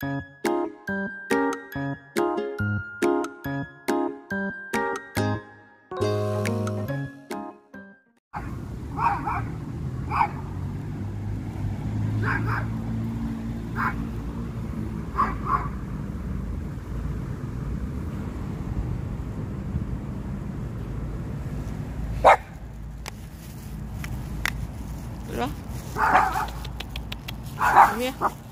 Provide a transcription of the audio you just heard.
Đó. Come here.